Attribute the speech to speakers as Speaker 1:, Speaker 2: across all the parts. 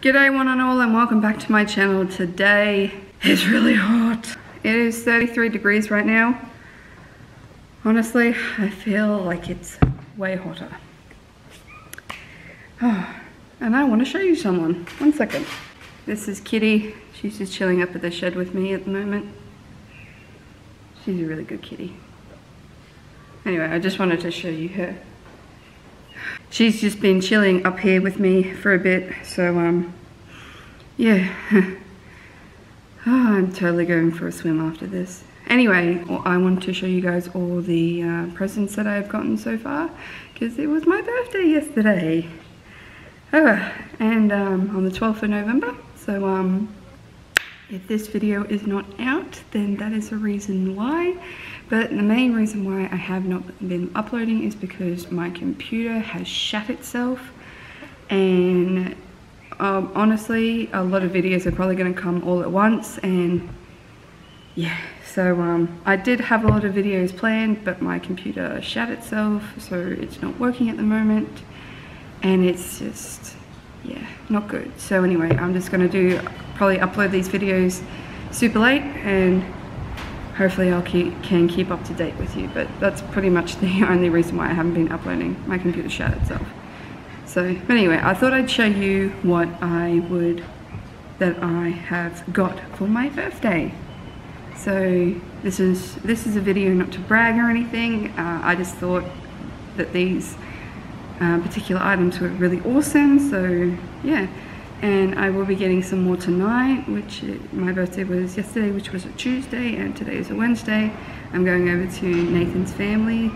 Speaker 1: G'day one and all and welcome back to my channel. Today is really hot. It is 33 degrees right now. Honestly, I feel like it's way hotter. Oh, and I want to show you someone. One second. This is Kitty. She's just chilling up at the shed with me at the moment. She's a really good kitty. Anyway, I just wanted to show you her. She's just been chilling up here with me for a bit, so um, yeah. oh, I'm totally going for a swim after this. Anyway, I want to show you guys all the uh, presents that I've gotten so far, because it was my birthday yesterday. Oh, and um, on the 12th of November, so um, if this video is not out, then that is a reason why. But the main reason why I have not been uploading is because my computer has shut itself. And um, honestly a lot of videos are probably going to come all at once and yeah. So um, I did have a lot of videos planned but my computer shut itself so it's not working at the moment. And it's just yeah not good. So anyway I'm just going to do probably upload these videos super late and hopefully I'll keep, can keep up to date with you but that's pretty much the only reason why I haven't been uploading my computer shut itself. So but anyway I thought I'd show you what I would that I have got for my birthday. So this is this is a video not to brag or anything. Uh, I just thought that these uh, particular items were really awesome. So yeah and I will be getting some more tonight which my birthday was yesterday which was a Tuesday and today is a Wednesday. I'm going over to Nathan's family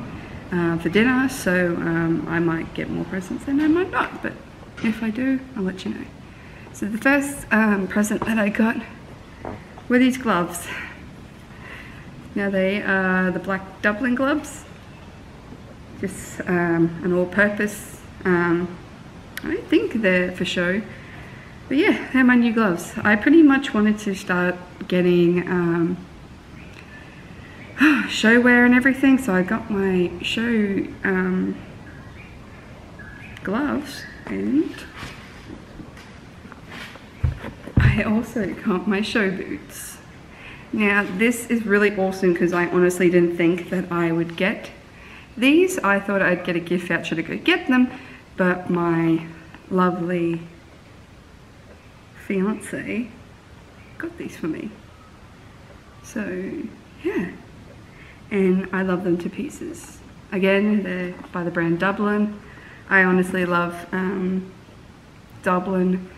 Speaker 1: uh, for dinner so um, I might get more presents and I might not but if I do I'll let you know. So the first um, present that I got were these gloves. Now they are the black Dublin gloves. Just um, an all-purpose um, I don't think they're for show but yeah, they're my new gloves. I pretty much wanted to start getting um, show wear and everything, so I got my show um, gloves and I also got my show boots. Now this is really awesome because I honestly didn't think that I would get these. I thought I'd get a gift voucher to go get them, but my lovely fiance got these for me. So yeah, and I love them to pieces. Again, they're by the brand Dublin. I honestly love um, Dublin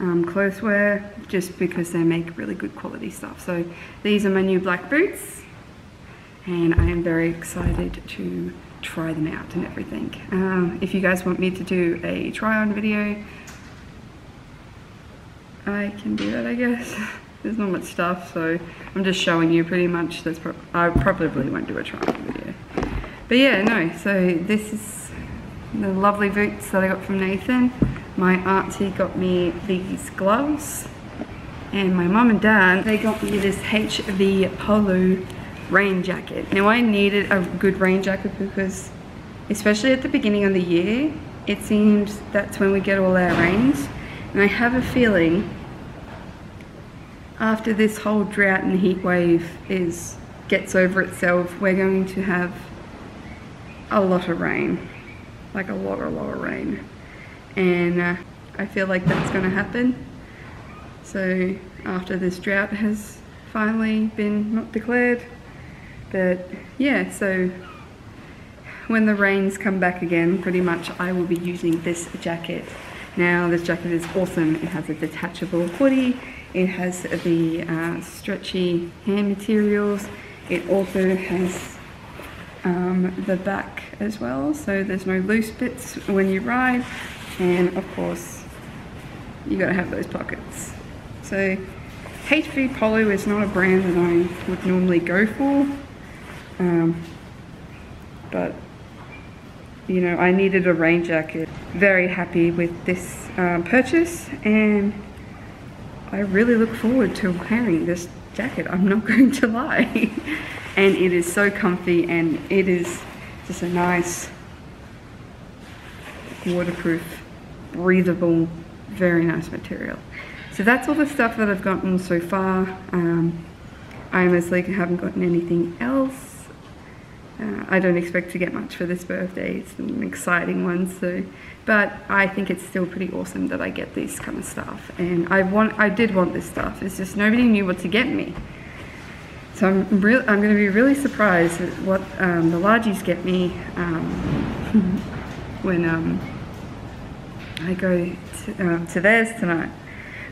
Speaker 1: um, clotheswear just because they make really good quality stuff. So these are my new black boots and I am very excited to try them out and everything. Um, if you guys want me to do a try on video, I can do that I guess. There's not much stuff so I'm just showing you pretty much. That's pro I probably won't do a try on video. But yeah, no, so this is the lovely boots that I got from Nathan. My auntie got me these gloves and my mum and dad, they got me this HV Polo rain jacket. Now I needed a good rain jacket because especially at the beginning of the year, it seems that's when we get all our rains. And I have a feeling after this whole drought and heat wave is gets over itself, we're going to have a lot of rain. Like a lot, a lot of rain. And uh, I feel like that's going to happen. So after this drought has finally been not declared. But yeah, so when the rains come back again, pretty much I will be using this jacket. Now this jacket is awesome. It has a detachable hoodie. It has the uh, stretchy hand materials. It also has um, the back as well, so there's no loose bits when you ride. And of course, you gotta have those pockets. So HV Polo is not a brand that I would normally go for. Um, but you know, I needed a rain jacket. Very happy with this um, purchase and I really look forward to wearing this jacket, I'm not going to lie. and it is so comfy and it is just a nice waterproof, breathable, very nice material. So that's all the stuff that I've gotten so far. Um, I honestly haven't gotten anything else. Uh, I don't expect to get much for this birthday. It's an exciting one, so but I think it's still pretty awesome that I get this kind of stuff. And I want, I did want this stuff. It's just nobody knew what to get me. So I'm real. I'm going to be really surprised at what um, the largies get me um, when um, I go to, um, to theirs tonight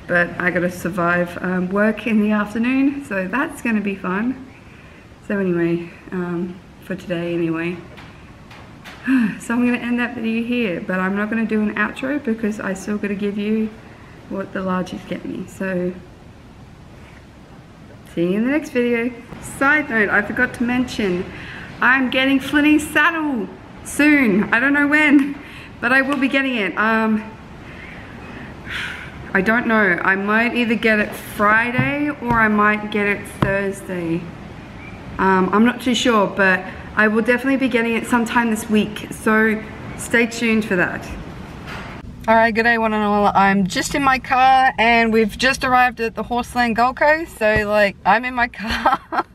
Speaker 1: but I got to survive um, work in the afternoon, so that's going to be fun. So anyway, um, for today anyway. so I'm going to end that video here, but I'm not going to do an outro because I still got to give you what the Largies get me. So see you in the next video. Side note, I forgot to mention, I'm getting Flinny's saddle soon. I don't know when, but I will be getting it. Um, I don't know. I might either get it Friday or I might get it Thursday. Um, I'm not too sure, but I will definitely be getting it sometime this week. So stay tuned for that. Alright, good day one and all. I'm just in my car and we've just arrived at the Horseland Gold Coast. So like, I'm in my car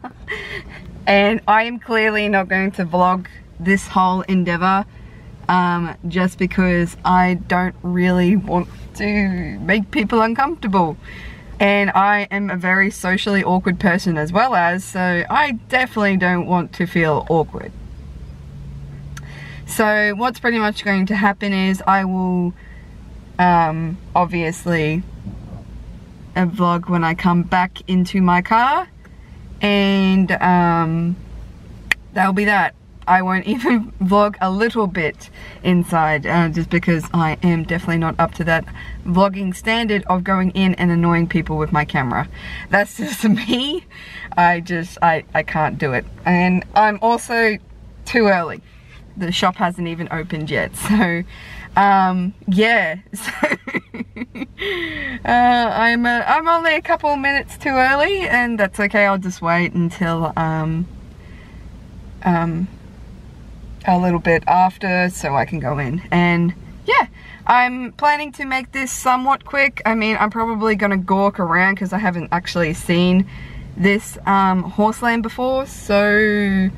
Speaker 1: and I am clearly not going to vlog this whole endeavor um, just because I don't really want to make people uncomfortable. And I am a very socially awkward person as well as, so I definitely don't want to feel awkward. So what's pretty much going to happen is I will um, obviously a vlog when I come back into my car and um, that'll be that. I won't even vlog a little bit inside uh, just because I am definitely not up to that vlogging standard of going in and annoying people with my camera. That's just me. I just, I, I can't do it. And I'm also too early. The shop hasn't even opened yet. So, um, yeah. So, uh, I'm, uh, I'm only a couple minutes too early and that's okay. I'll just wait until, um, um, a little bit after so I can go in. And yeah I'm planning to make this somewhat quick. I mean I'm probably gonna gawk around because I haven't actually seen this um, horseland before. So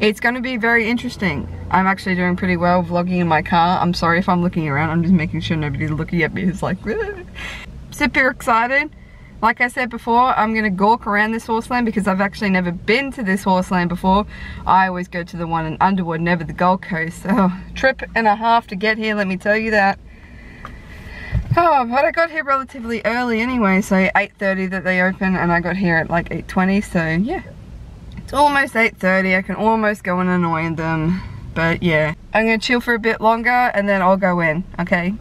Speaker 1: it's gonna be very interesting. I'm actually doing pretty well vlogging in my car. I'm sorry if I'm looking around. I'm just making sure nobody's looking at me it's like super excited like I said before, I'm gonna gawk around this horseland because I've actually never been to this horseland before. I always go to the one in Underwood, never the Gold Coast. So, trip and a half to get here, let me tell you that. Oh, but I got here relatively early anyway, so 8.30 that they open and I got here at like 8.20, so yeah. It's almost 8.30, I can almost go and annoy them. But yeah, I'm gonna chill for a bit longer and then I'll go in, okay?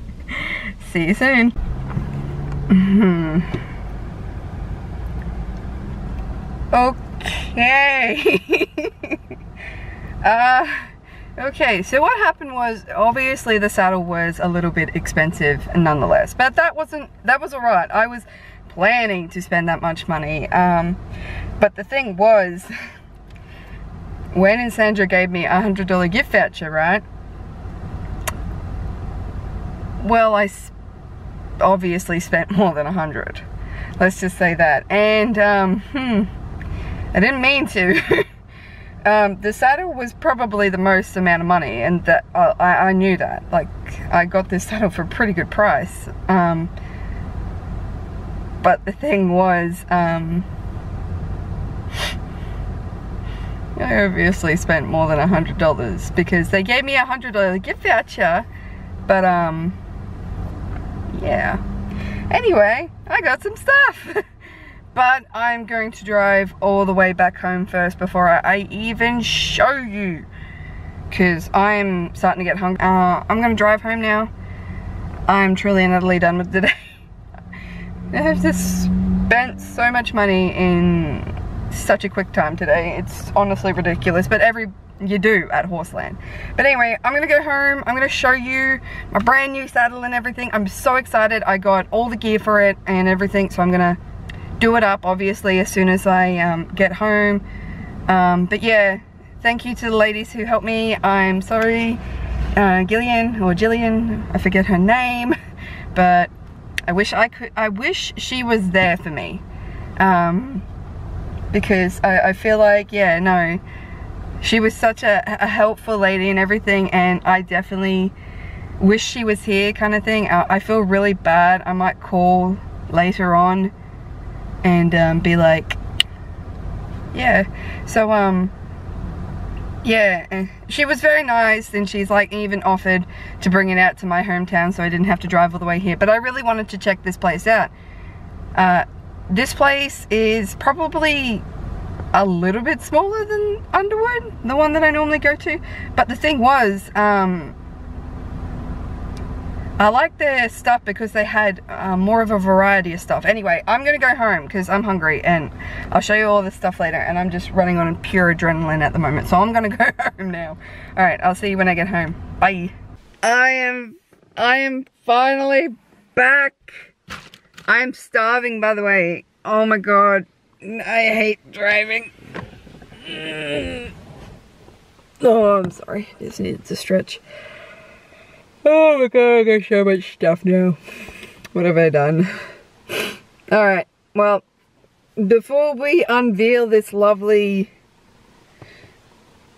Speaker 1: See you soon. Hmm. Okay. uh, okay, so what happened was, obviously the saddle was a little bit expensive nonetheless, but that wasn't, that was alright. I was planning to spend that much money, um, but the thing was, when Sandra gave me a hundred dollar gift voucher, right? Well, I obviously spent more than a hundred. Let's just say that. And, um, hmm, I didn't mean to. um, the saddle was probably the most amount of money, and that uh, I, I knew that. Like, I got this saddle for a pretty good price. Um, but the thing was, um, I obviously spent more than a hundred dollars because they gave me a hundred dollar gift voucher, but um, yeah. Anyway, I got some stuff. but I'm going to drive all the way back home first before I, I even show you. Because I'm starting to get hungry. Uh, I'm going to drive home now. I'm truly and utterly done with the day. I've just spent so much money in such a quick time today. It's honestly ridiculous. But every you do at Horseland. But anyway, I'm gonna go home. I'm gonna show you my brand new saddle and everything. I'm so excited. I got all the gear for it and everything. So I'm gonna do it up, obviously, as soon as I um, get home. Um, but yeah, thank you to the ladies who helped me. I'm sorry, uh, Gillian or Jillian, I forget her name. but I wish I could, I wish she was there for me. Um, because I, I feel like, yeah, no, she was such a, a helpful lady and everything and I definitely wish she was here kind of thing. I, I feel really bad. I might call later on and um, be like, yeah. So, um, yeah, she was very nice and she's like even offered to bring it out to my hometown so I didn't have to drive all the way here. But I really wanted to check this place out. Uh, this place is probably a little bit smaller than Underwood, the one that I normally go to. But the thing was, um, I like their stuff because they had uh, more of a variety of stuff. Anyway, I'm gonna go home because I'm hungry and I'll show you all this stuff later and I'm just running on pure adrenaline at the moment. So I'm gonna go home now. All right, I'll see you when I get home. Bye. I am, I am finally back. I am starving by the way. Oh my God, I hate driving. Oh, I'm sorry, this needs a stretch. Oh my god, I got so much stuff now. What have I done? Alright, well, before we unveil this lovely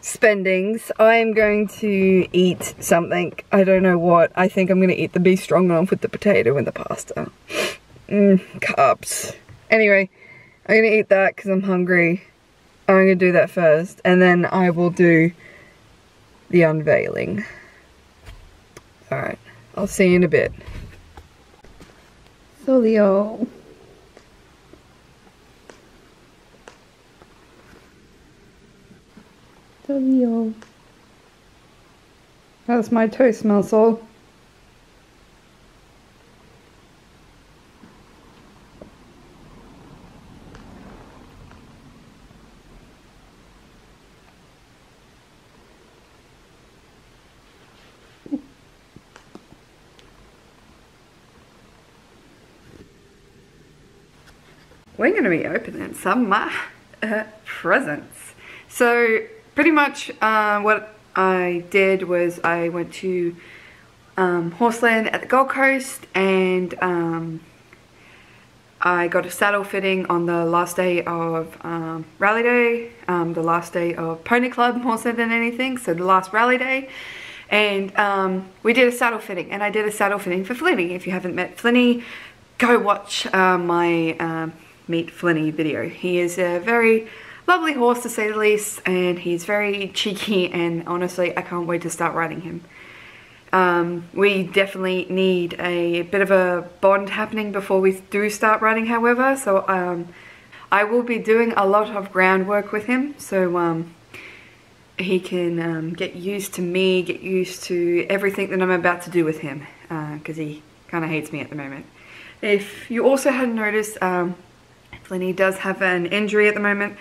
Speaker 1: spendings, I am going to eat something. I don't know what. I think I'm going to eat the beef stroganoff with the potato and the pasta. Mmm, carbs. Anyway, I'm to eat that because I'm hungry. I'm to do that first. And then I will do the unveiling. Alright, I'll see you in a bit. So Leo. Leo. How's my toast smell, so? We're going to be opening some uh, presents. So pretty much uh, what I did was I went to um, Horseland at the Gold Coast and um, I got a saddle fitting on the last day of um, rally day, um, the last day of Pony Club more so than anything, so the last rally day. And um, we did a saddle fitting and I did a saddle fitting for Flinny. If you haven't met Flinny, go watch uh, my uh, Meet Flinny video. He is a very lovely horse to say the least and he's very cheeky and honestly I can't wait to start riding him. Um, we definitely need a bit of a bond happening before we do start riding however so um, I will be doing a lot of groundwork with him so um, he can um, get used to me, get used to everything that I'm about to do with him because uh, he kind of hates me at the moment. If you also hadn't noticed, Flinny does have an injury at the moment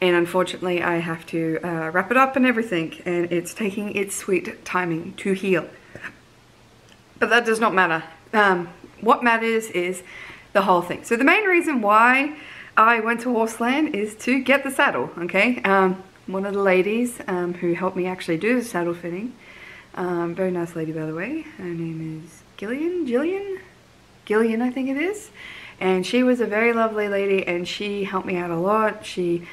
Speaker 1: and unfortunately I have to uh, wrap it up and everything and it's taking its sweet timing to heal. But that does not matter. Um, what matters is the whole thing. So the main reason why I went to Horseland is to get the saddle, okay? Um, one of the ladies um, who helped me actually do the saddle fitting, um, very nice lady by the way, her name is Gillian, Gillian? Gillian I think it is and she was a very lovely lady and she helped me out a lot. She,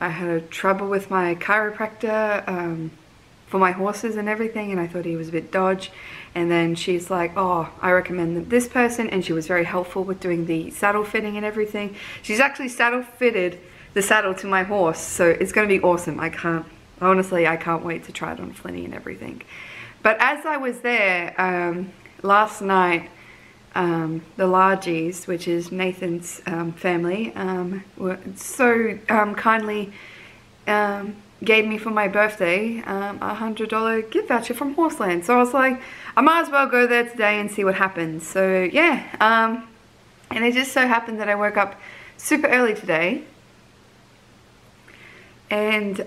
Speaker 1: I had trouble with my chiropractor um, for my horses and everything and I thought he was a bit dodge and then she's like, oh, I recommend this person and she was very helpful with doing the saddle fitting and everything. She's actually saddle fitted the saddle to my horse so it's going to be awesome. I can't, honestly, I can't wait to try it on Flinny and everything. But as I was there um, last night, um, the Largies, which is Nathan's um, family, um, were so um, kindly um, gave me for my birthday um, a hundred dollar gift voucher from Horseland. So I was like, I might as well go there today and see what happens. So yeah, and it just so happened that I woke up super early today, and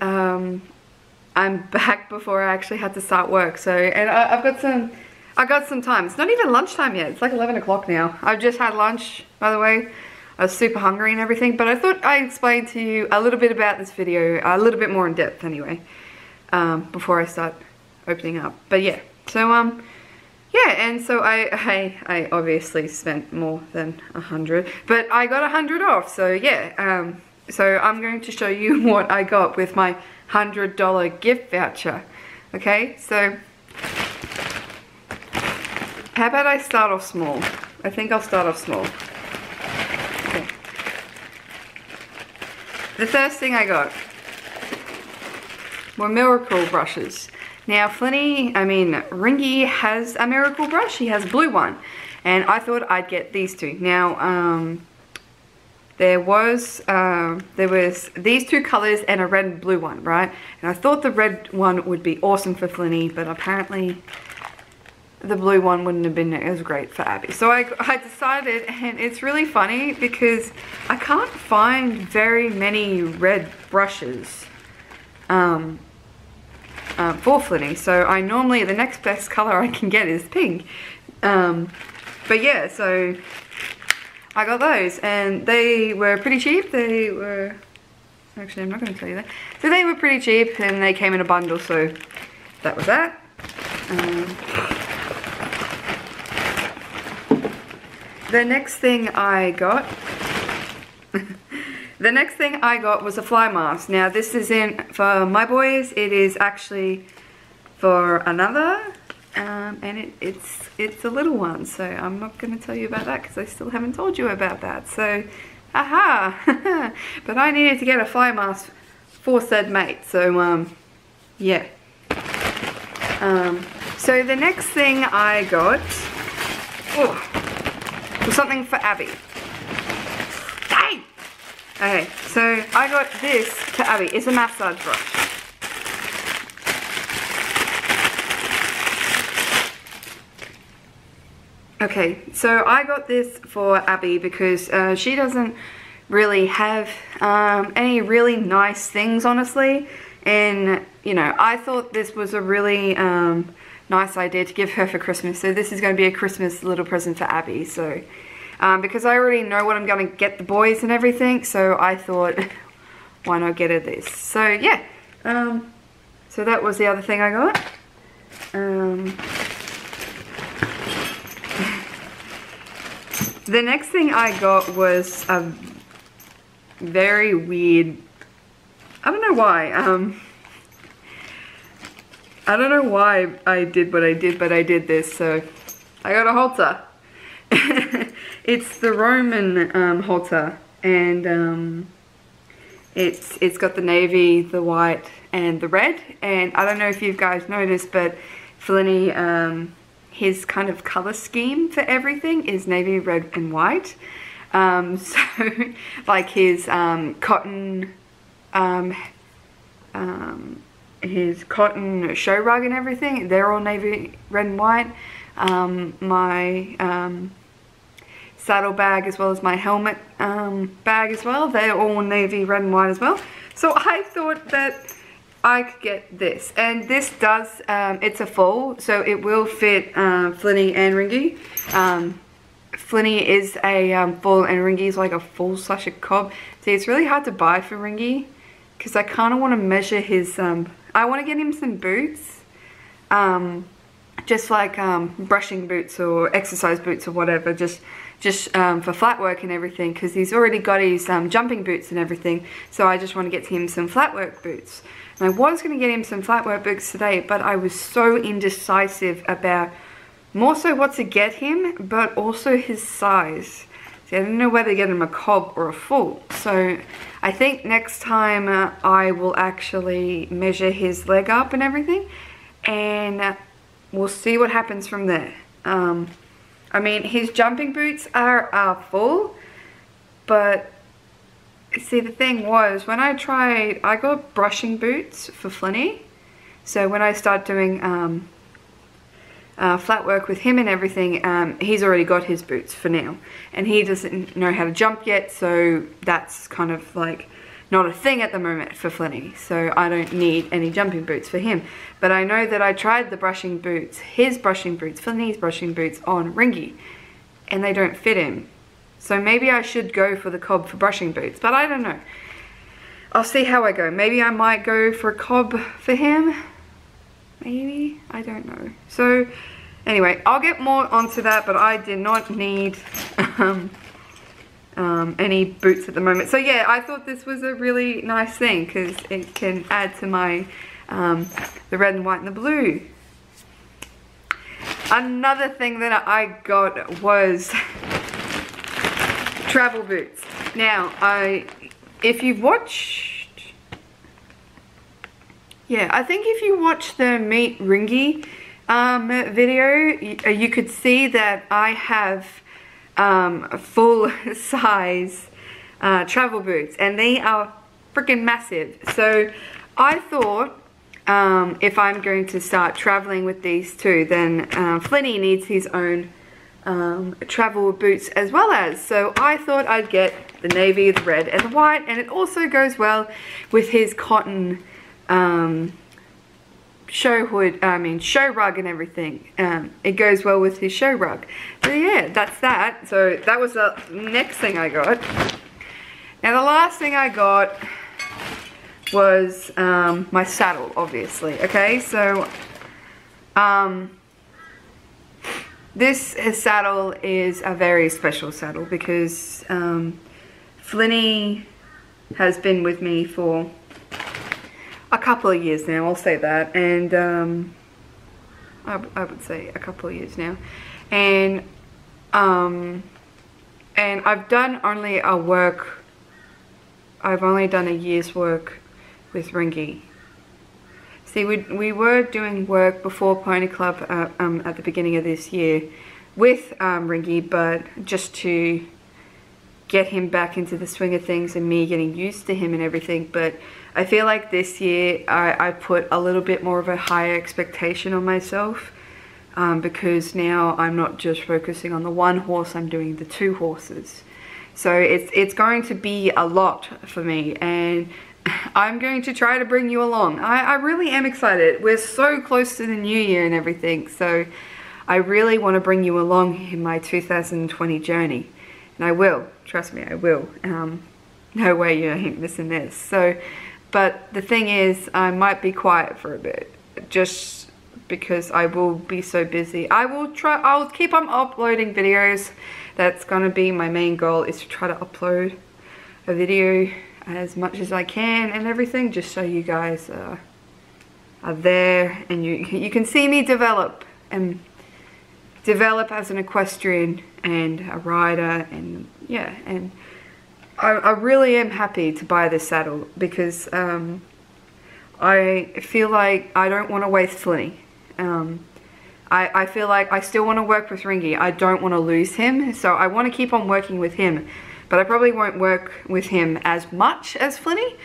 Speaker 1: I'm back before I actually had to start work. So and I, I've got some I got some time. It's not even lunchtime yet. It's like 11 o'clock now. I've just had lunch, by the way. I was super hungry and everything, but I thought I'd explain to you a little bit about this video, a little bit more in depth anyway, um, before I start opening up. But yeah, so um, yeah, and so I, I, I obviously spent more than a hundred, but I got a hundred off. So yeah, um, so I'm going to show you what I got with my hundred dollar gift voucher. Okay, so how about I start off small? I think I'll start off small. Okay. The first thing I got were miracle brushes. Now Flinny, I mean Ringy has a miracle brush, he has a blue one. And I thought I'd get these two. Now, um, there was uh, there was these two colors and a red and blue one, right? And I thought the red one would be awesome for Flinny, but apparently the blue one wouldn't have been as great for Abby. So I, I decided, and it's really funny because I can't find very many red brushes um, uh, for Flinny. So I normally, the next best color I can get is pink. Um, but yeah, so I got those and they were pretty cheap. They were, actually I'm not going to tell you that. So they were pretty cheap and they came in a bundle. So that was that. Um, the next thing I got the next thing I got was a fly mask. Now this is in for my boys it is actually for another um, and it, it's it's a little one so I'm not going to tell you about that because I still haven't told you about that. So aha! But I needed to get a fly mask for said mate so um yeah. Um, so the next thing I got oh, something for Abby. Hey! Okay, so I got this to Abby. It's a massage brush. Okay, so I got this for Abby because uh, she doesn't really have um, any really nice things, honestly. And, you know, I thought this was a really um, nice idea to give her for Christmas. So this is going to be a Christmas little present for Abby. So um, because I already know what I'm going to get the boys and everything. So I thought, why not get her this? So yeah. Um, so that was the other thing I got. Um, the next thing I got was a very weird, I don't know why, um, I don't know why I did what I did, but I did this, so I got a halter. it's the Roman um, halter, and um, it's it's got the navy, the white, and the red. And I don't know if you guys noticed, but Flinny, um, his kind of color scheme for everything is navy, red, and white. Um, so, like his um, cotton um, um, his cotton show rug and everything. They're all navy red and white. Um, my um, saddle bag as well as my helmet um, bag as well. They're all navy red and white as well. So I thought that I could get this. And this does, um, it's a full, so it will fit uh, Flinny and Ringy. Um, Flinny is a um, full and Ringy is like a full slash a cob. See, it's really hard to buy for Ringy because I kind of want to measure his um, I want to get him some boots. Um, just like um, brushing boots or exercise boots or whatever. Just just um, for flat work and everything because he's already got his um, jumping boots and everything. So I just want to get him some flat work boots. And I was going to get him some flat work boots today, but I was so indecisive about more so what to get him, but also his size. See, I didn't know whether to get him a cob or a full. So I think next time uh, I will actually measure his leg up and everything and we'll see what happens from there. Um, I mean, his jumping boots are, are full, but see the thing was when I tried, I got brushing boots for Flinny. So when I start doing um, uh, flat work with him and everything, um, he's already got his boots for now. And he doesn't know how to jump yet, so that's kind of like not a thing at the moment for Flinny. So I don't need any jumping boots for him. But I know that I tried the brushing boots, his brushing boots, Flinny's brushing boots on Ringy. And they don't fit him. So maybe I should go for the cob for brushing boots, but I don't know. I'll see how I go. Maybe I might go for a cob for him maybe? I don't know. So Anyway, I'll get more onto that, but I did not need um, um, any boots at the moment. So yeah, I thought this was a really nice thing because it can add to my, um, the red and white and the blue. Another thing that I got was travel boots. Now, I, if you've watched, yeah, I think if you watch the Meet Ringy um, video, you, uh, you, could see that I have um, full size uh, travel boots and they are freaking massive. So I thought um, if I'm going to start traveling with these two, then uh, Flinny needs his own um, travel boots as well as. So I thought I'd get the navy, the red, and the white, and it also goes well with his cotton um, show hood, I mean show rug and everything. Um, it goes well with his show rug. So yeah, that's that. So that was the next thing I got. Now the last thing I got was um, my saddle, obviously. Okay, so um, this saddle is a very special saddle because um, Flinny has been with me for a couple of years now, I'll say that, and um, I, I, would say a couple of years now, and um, and I've done only a work, I've only done a year's work with Ringy. See, we, we were doing work before Pony Club uh, um, at the beginning of this year with um, Ringy, but just to get him back into the swing of things and me getting used to him and everything. But I feel like this year I, I put a little bit more of a higher expectation on myself um, because now I'm not just focusing on the one horse, I'm doing the two horses. So it's, it's going to be a lot for me and I'm going to try to bring you along. I, I really am excited. We're so close to the new year and everything, so I really want to bring you along in my 2020 journey. And I will, trust me, I will. Um, no way you ain't missing this. So, but the thing is, I might be quiet for a bit, just because I will be so busy. I will try, I'll keep on uploading videos. That's gonna be my main goal is to try to upload a video as much as I can and everything just so you guys uh, are there and you you can see me develop and develop as an equestrian and a rider and yeah and I, I really am happy to buy this saddle because um, I feel like I don't want to waste Flinny. Um, I, I feel like I still want to work with Ringy. I don't want to lose him so I want to keep on working with him but I probably won't work with him as much as Flinny.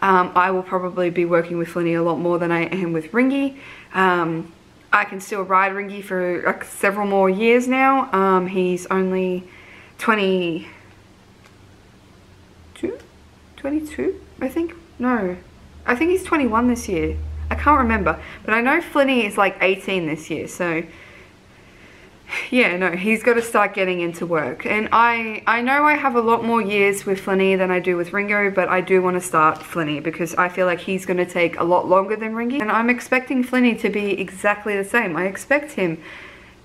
Speaker 1: Um, I will probably be working with Flinny a lot more than I am with Ringy. Um, I can still ride Ringy for uh, several more years now. Um, he's only 22? 22, I think? No. I think he's 21 this year. I can't remember. But I know Flinny is like 18 this year, so yeah, no, he's got to start getting into work. And I, I know I have a lot more years with Flinny than I do with Ringy, but I do want to start Flinny because I feel like he's going to take a lot longer than Ringy. And I'm expecting Flinny to be exactly the same. I expect him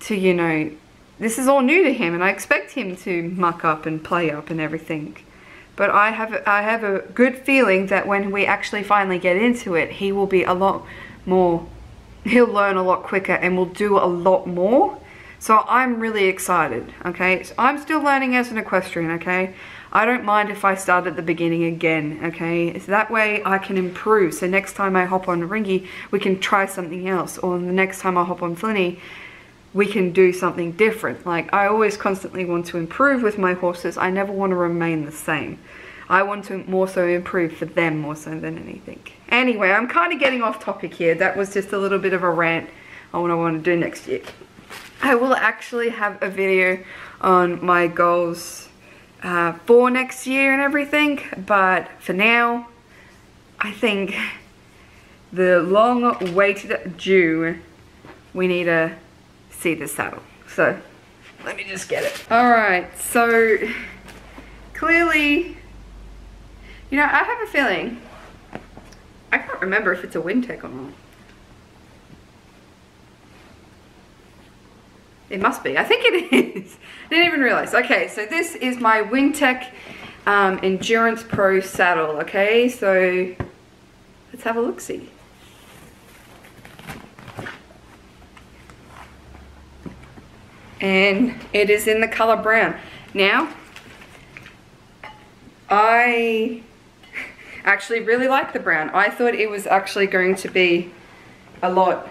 Speaker 1: to, you know, this is all new to him and I expect him to muck up and play up and everything. But I have, I have a good feeling that when we actually finally get into it, he will be a lot more, he'll learn a lot quicker and will do a lot more so I'm really excited, okay? So I'm still learning as an equestrian, okay? I don't mind if I start at the beginning again, okay? So that way I can improve. So next time I hop on Ringy, we can try something else. Or the next time I hop on Flinny, we can do something different. Like, I always constantly want to improve with my horses. I never want to remain the same. I want to more so improve for them more so than anything. Anyway, I'm kind of getting off topic here. That was just a little bit of a rant on what I want to do next year. I will actually have a video on my goals uh, for next year and everything, but for now, I think the long waited due, we need to see the saddle. So, let me just get it. Alright, so clearly, you know, I have a feeling, I can't remember if it's a Wintec or not. It must be. I think it is. Didn't even realize. Okay, so this is my Wintec um, Endurance Pro saddle. Okay, so let's have a look-see. And it is in the color brown. Now, I actually really like the brown. I thought it was actually going to be a lot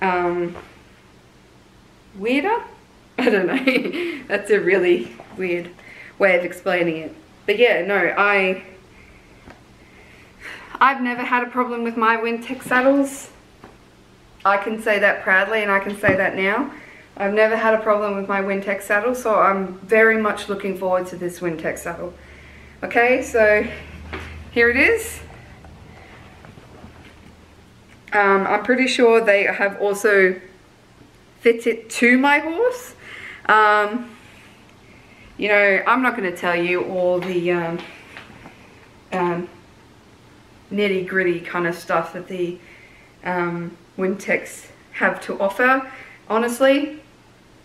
Speaker 1: um, weirder. I don't know. That's a really weird way of explaining it. But yeah, no, I I've never had a problem with my Wintec saddles. I can say that proudly and I can say that now. I've never had a problem with my Wintec saddle, so I'm very much looking forward to this Wintec saddle. Okay, so here it is. Um, I'm pretty sure they have also fit it to my horse. Um, you know, I'm not going to tell you all the um, um, nitty gritty kind of stuff that the um, Wintecs have to offer. Honestly,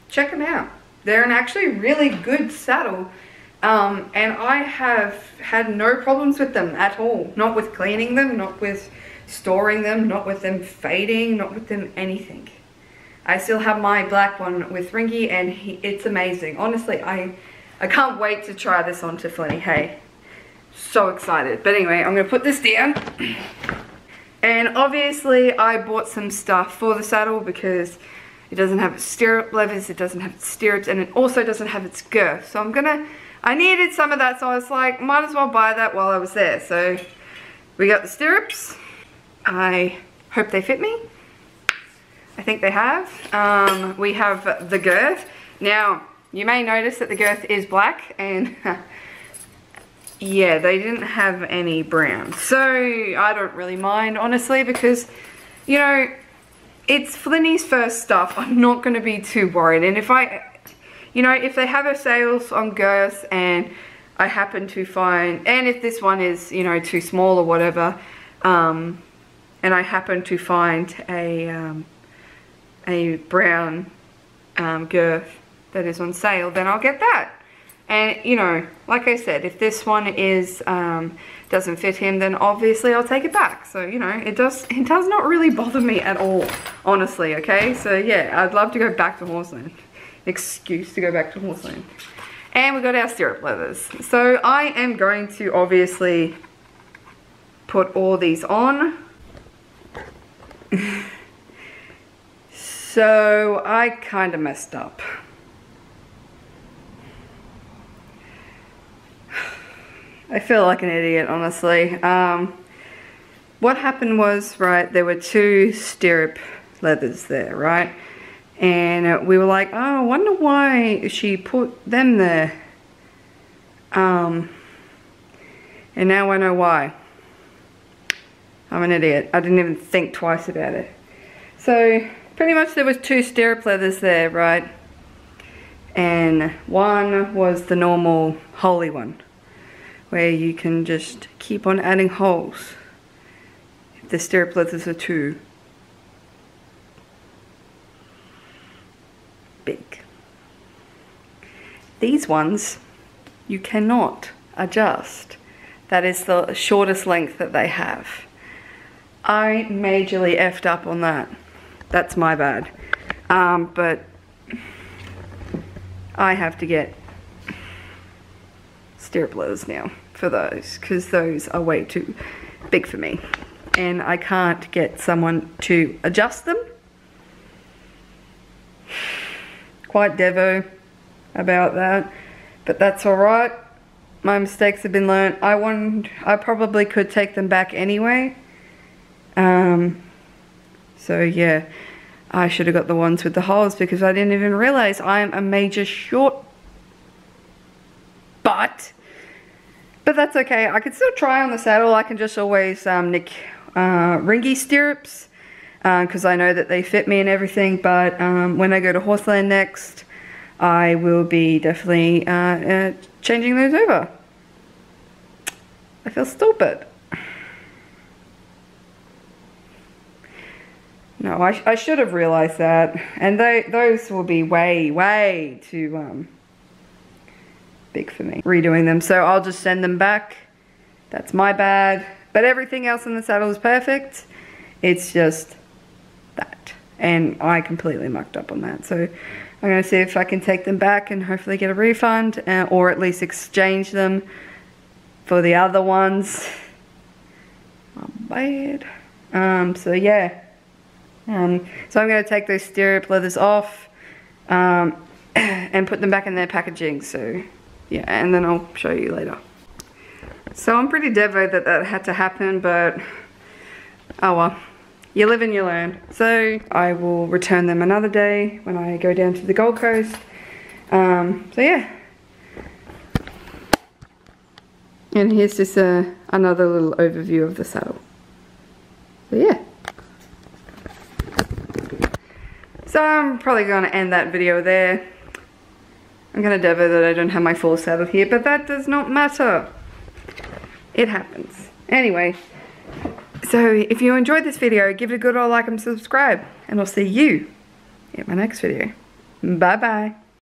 Speaker 1: check them out. They're an actually really good saddle. Um, and I have had no problems with them at all. Not with cleaning them, not with storing them, not with them fading, not with them anything. I still have my black one with Ringy and he, it's amazing. Honestly, I, I can't wait to try this on to Flinny. Hey, so excited. But anyway, I'm going to put this down. And obviously I bought some stuff for the saddle because it doesn't have its stirrup leathers, it doesn't have its stirrups, and it also doesn't have its girth. So I'm gonna, I needed some of that, so I was like, might as well buy that while I was there. So we got the stirrups. I hope they fit me. I think they have. Um, we have the girth. Now, you may notice that the girth is black and yeah, they didn't have any brown. So I don't really mind, honestly, because, you know, it's Flinny's first stuff. I'm not going to be too worried. And if I, you know, if they have a sales on girths and I happen to find, and if this one is, you know, too small or whatever, um, and I happen to find a, um, a brown um, girth that is on sale, then I'll get that. And, you know, like I said, if this one is um, doesn't fit him, then obviously I'll take it back. So, you know, it does it does not really bother me at all, honestly, okay? So, yeah, I'd love to go back to Horseland. Excuse to go back to Horseland. And we got our stirrup leathers. So, I am going to obviously put all these on. so, I kind of messed up. I feel like an idiot, honestly. Um, what happened was, right, there were two stirrup leathers there, right? And we were like, oh, I wonder why she put them there. Um, and now I know why. I'm an idiot. I didn't even think twice about it. So, pretty much there was two stirrup leathers there, right? And one was the normal holy one where you can just keep on adding holes if the stirrup leathers are too big. These ones you cannot adjust. That is the shortest length that they have. I majorly effed up on that. That's my bad. Um, but I have to get stirrup leathers now for those because those are way too big for me and I can't get someone to adjust them. Quite devo about that, but that's alright. My mistakes have been learned. I want, I probably could take them back anyway. Um, so yeah, I should have got the ones with the holes because I didn't even realize I'm a major short butt but that's okay. I can still try on the saddle. I can just always um, nick uh, ringy stirrups because uh, I know that they fit me and everything. But um, when I go to Horseland next, I will be definitely uh, uh, changing those over. I feel stupid. No, I, I should have realized that. And they, those will be way, way too um, big for me. Redoing them. So I'll just send them back. That's my bad. But everything else in the saddle is perfect. It's just that. And I completely mucked up on that. So I'm going to see if I can take them back and hopefully get a refund. Uh, or at least exchange them for the other ones. Oh, bad. Um, so yeah. Um, so I'm going to take those stirrup leathers off um, and put them back in their packaging. So yeah, and then I'll show you later. So I'm pretty devo that that had to happen, but oh well. You live and you learn. So I will return them another day when I go down to the Gold Coast. Um, so yeah. And here's just a, another little overview of the saddle. So yeah. So I'm probably going to end that video there. I'm going to devo that I don't have my full saddle here, but that does not matter. It happens. Anyway, so if you enjoyed this video, give it a good old like and subscribe. And I'll see you in my next video. Bye-bye.